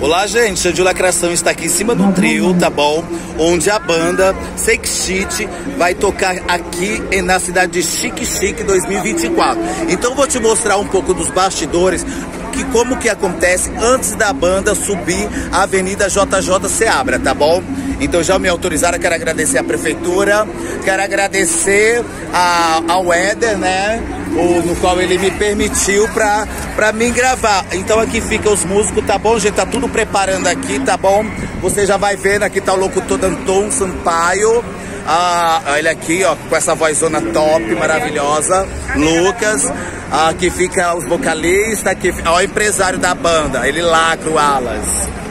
Olá, gente. Xande Lacração está aqui em cima do trio, tá bom? Onde a banda Sexchit vai tocar aqui na cidade de Chique Chique 2024. Então vou te mostrar um pouco dos bastidores que como que acontece antes da banda subir a Avenida JJ Seabra, tá bom? Então já me autorizaram, quero agradecer a prefeitura, quero agradecer a, ao Éder, né? O, no qual ele me permitiu pra, pra mim gravar. Então aqui fica os músicos, tá bom, gente? Tá tudo preparando aqui, tá bom? Você já vai vendo, aqui tá o locutor Anton Sampaio. Ah, ele aqui, ó, com essa vozona top, maravilhosa. Lucas. Aqui fica os vocalistas, aqui, ó, o empresário da banda, ele lacra Alas.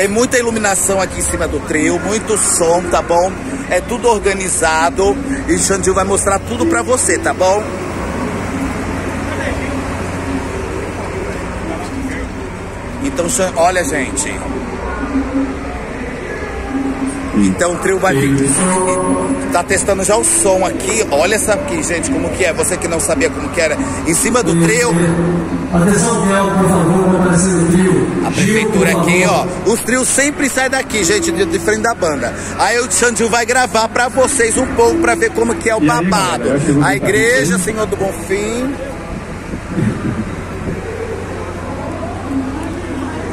Tem muita iluminação aqui em cima do trio, muito som, tá bom? É tudo organizado e Xandil vai mostrar tudo pra você, tá bom? Então, olha, gente. Então o trio vai tá testando já o som aqui. Olha essa aqui, gente, como que é. Você que não sabia como que era. Em cima do trio. Atenção, por favor, o trio. A prefeitura aqui, ó. Os trios sempre saem daqui, gente, de, de frente da banda. Aí o Xandil vai gravar pra vocês um pouco pra ver como que é o babado. A igreja, Senhor do Bonfim.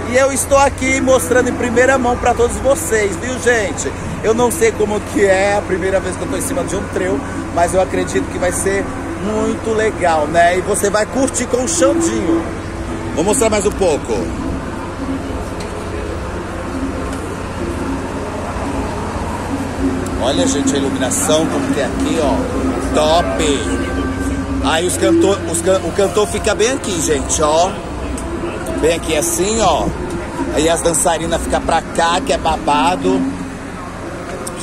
E eu estou aqui mostrando em primeira mão para todos vocês, viu gente? Eu não sei como que é a primeira vez que eu estou em cima de um trio, mas eu acredito que vai ser muito legal, né? E você vai curtir com o Xandinho. Vou mostrar mais um pouco. Olha, gente, a iluminação como que é aqui, ó. Top! Aí os cantor, os, o cantor fica bem aqui, gente, ó. Bem aqui assim, ó. Aí as dançarinas ficam pra cá, que é babado.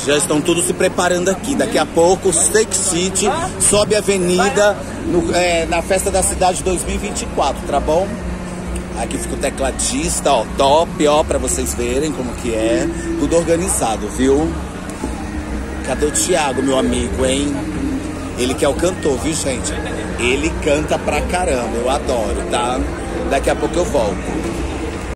Já estão todos se preparando aqui. Daqui a pouco, Steak City sobe a avenida no, é, na festa da cidade 2024, tá bom? Aqui fica o tecladista, ó, top, ó, pra vocês verem como que é. Tudo organizado, viu? Cadê o Thiago, meu amigo, hein? Ele que é o cantor, viu, gente? Ele canta pra caramba, eu adoro, tá? Daqui a pouco eu volto.